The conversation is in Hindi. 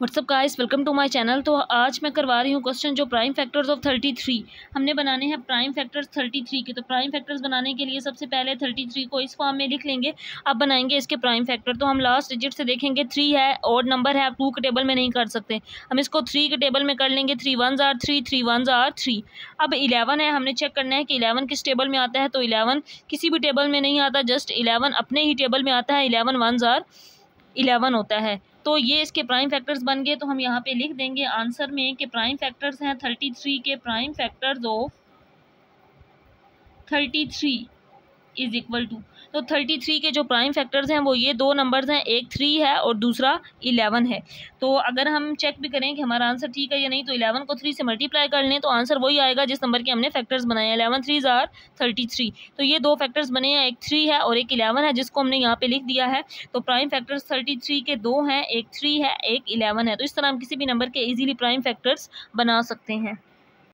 व्हाट्सअप का guys welcome to my channel तो आज मैं करवा रही हूँ क्वेश्चन जो prime factors of thirty three हमने बनाने हैं प्राइम फैक्टर्स थर्टी थ्री के। तो प्राइम फैक्टर्स बनाने के लिए सबसे पहले थर्टी थ्री को इस फॉर्म में लिख लेंगे। अब बनाएँगे इसके प्राइम फैक्टर तो हम लास्ट डिजिट से देखेंगे थ्री है और नंबर है। आप टू के टेबल में नहीं कर सकते। हम इसको थ्री के टेबल में कर लेंगे। थ्री वन ज़ार थ्री थ्री वन ज़ार थ्री अब इलेवन है। हमने चेक करना है कि इलेवन किस टेबल में आता है। तो इलेवन किसी भी टेबल में नहीं आता। जस्ट इलेवन अपने ही टेबल में आता है। इलेवन वन ज़ार इलेवन होता है। तो ये इसके प्राइम फैक्टर्स बन गए तो हम यहाँ पे लिख देंगे आंसर में कि प्राइम फैक्टर्स हैं थर्टी थ्री के prime factors of thirty three is equal to तो थर्टी थ्री के जो प्राइम फैक्टर्स हैं, वो ये दो नंबर्स हैं, एक थ्री है और दूसरा इलेवन है। तो अगर हम चेक भी करें कि हमारा आंसर ठीक है या नहीं तो इलेवन को थ्री से मल्टीप्लाई कर लें तो आंसर वही आएगा जिस नंबर के हमने फैक्टर्स बनाए हैं। इलेवन थ्री ज़ार थर्टी थ्री तो ये दो फैक्टर्स बने हैं, एक थ्री है और एक इलेवन है, जिसको हमने यहाँ पे लिख दिया है। तो प्राइम फैक्टर्स थर्टी थ्री के दो हैं, एक थ्री है, एक इलेवन है। तो इस तरह हम किसी भी नंबर के ईजिली प्राइम फैक्टर्स बना सकते हैं।